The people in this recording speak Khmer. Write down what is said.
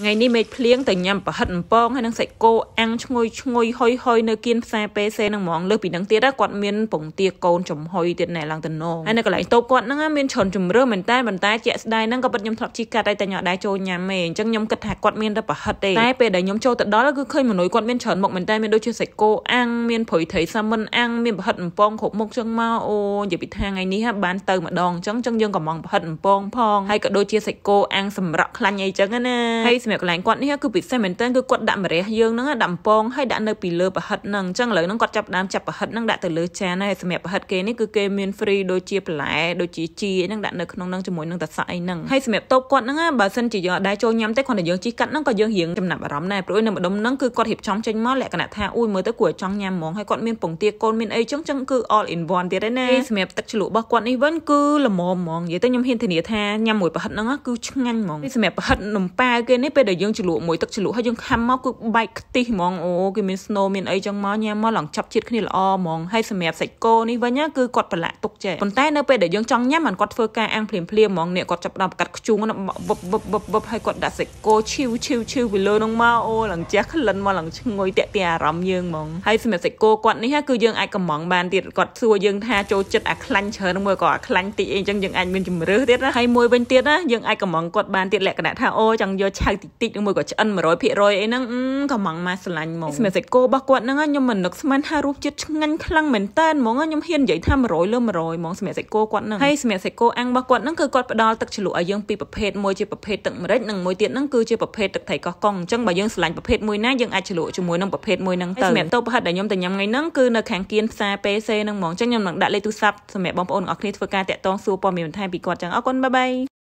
ថ្ងៃនេះមេឃភ្លៀងតែញ៉ាំប្រហិតអំពងហើយនឹងសាច់គោអាំងឈ្ងុយឈ្ងុយហុយហុយនៅគៀនផ្សារពេសេនឹងហ្មងលើសពីនឹងទៀតគាត់មានពងទាកូនចំហុយទៀតណែឡើងតំណងហើយនៅកន្លែងតូបគាត់ហ្នឹងមានច្រើនជំរឿមែនតែប៉ុន្តែជាក់ស្ដែងហ្នឹងក៏ពិតខ្ញុំធ្លាប់ជីកាត់ហើយតែញ៉ាំដែរចូលញ៉ាំទេអញ្ចឹងខ្ញុំគិតថាគាត់មានតែប្រហិតទេតែពេលដែលខ្ញុំចូលទៅដល់គឺឃើញមនុយគាត់មានច្រើនមុខមែនតែមានដូចជាសាច់គោអាំងមានព្រុយត្រីសាម៉ិនអាំងមានប្រហិតអំពងគ្រប់មុខចឹងមកអូនិយាយពីថាថ្ងៃនេះបានទៅម្ដងអញ្ចឹងអញ្ចឹងយើងក៏មកប្រហិតអំពងផងហើយក៏ដូចជាសាច់គោអាំងសម្រក់ខ្លាញ់អីចឹងណាហើយសម្រាប់កន្លែងគាត់នេះគឺពិសេសមែនតើគឺគាត់ដាក់ម្រះយើងហ្នឹងដាក់ពងហើយដាក់នៅពីលើប្រហិតហ្នឹងអញ្ចឹងឥឡូវហ្នឹងគាត់ចាប់ដើមចាប់ប្រហិតហ្នឹងដាក់ទៅលើចានហើយសម្រាប់ប្រហិតគេនេះគឺគេមាន free ដូចជាបន្លែដូចជាជីហ្នឹងដាក់នៅក្នុងហ្នឹងជាមួយនឹងតសក់អីហ្នឹងហើយសម្រាប់តូបគាត់ហ្នឹងបើសិនជាយើងអត់ដែរចូលញ៉ាំទេគ្រាន់តែយើងជីកាត់ហ្នឹងក៏យើងរៀងចំណាប់អារម្មណ៍ដែរព្រោះនៅម្ដុំហ្នឹងគឺគាត់រៀបចំចេញមកលក្ខណៈថាអ៊ុយមើលទៅគួរឲ្យចង់ញ៉ាំហ្មងហើយគាត់មានពងទាកូនមានអីចឹងចឹងគឺ all in one ទៀតឯណាសម្រាប់ទឹកជ្រលក់របស់គាត់នេះវិញគឺល្មមហ្មងនិយាយទៅខ្ញុំហ៊ានធានាថាញ៉ាំមួយប្រហិតហ្នឹងគឺឆ្ងាញ់ហ្មងសម្រាប់ប្រហិតនំប៉ាវគេនេះពេលដែលយើងជ្រលក់មួយទឹកជ្រលក់ហើយយើងខាំមកគឺបែកខ្ទិះហ្មងអូគេមាន snow មានអីចឹងមកញ៉ាំមកឡើងចាប់ជាតិគ្នាល្អហ្មងហើយសម្រាប់សាច់គោនេះវិញគឺគាត់ប្រឡាក់ទុកចេះប៉ុន្តែនៅពេលដែលយើងចង់ញ៉ាំមិនគាត់ធ្វើការអាំងភ្លាមភ្លាមហ្មងនេះគាត់ចាប់ដល់កាត់ខ្ជូងវឹបវឹបវឹបវឹបហើយគាត់ដាក់សាច់គោឈីវឈីវឈីវពីលើនោះមកអូឡើងជះក្លិនមកឡើងឈ្ងុយតាក់ទាអារម្មណ៍យើងហ្មងហើយសម្រាប់សាច់គោគាត់នេះគឺយើងអាចកំងបានទៀតគាត់សួរយើងថាចូលចិត្តអាខ្លាញ់ច្រើនមួយក៏អាខ្លាញ់តិចអីចឹងយើងអាចមានជំរឿសទៀតណាហើយមួយវិញទៀតណាយើងអាចកំងគាត់បានទៀតលក្ខណៈថាអូចង់យកឆៅតិចតិចមួយក៏ឆ្អិន100%អីហ្នឹងកំងមកស្រឡាញ់ហ្មងសម្រាប់សាច់គោរបស់គាត់ហ្នឹងខ្ញុំមិននឹកស្មានថារសជាតិឆ្ងាញ់ខ្លាំងមែនតើហ្មងខ្ញុំហ៊ាននិយាយថា100លើ100ហ្មងសម្រាប់សាច់គោគាត់ហ្នឹងហើយសម្រាប់សាច់គោអាំងរបស់គាត់ហ្នឹងគឺគាត់ផ្ដល់ទឹកជ្រលក់ឲ្យយើងពីរប្រភេទមួយជាប្រភេទទឹកម្រេចនិងមួយទៀតហ្នឹងគឺជាប្រភេទទឹកត្រីកោះកុងអញ្ចឹងបើយើងស្រឡាញ់ប្រភេទមួយណាយើងអាចជ្រលក់ជាមួយនឹងប្រភេទមួយហ្នឹងទៅសម្រាប់តូបប្រហិតដែលខ្ញុំទៅញ៉ាំថ្ងៃហ្នឹងគឺនៅខាងគៀនផ្សារពេសេហ្នឹងហ្មងអញ្ចឹងខ្ញុំនឹងដាក់លេខទូរស័ព្ទសម្រាប់បងប្អូនទាំងអស់គ្នាធ្វើការតាក់ទងសួរព័ត៌មានបន្ថែមពីគាត់ចឹងអរគុណបាយបាយ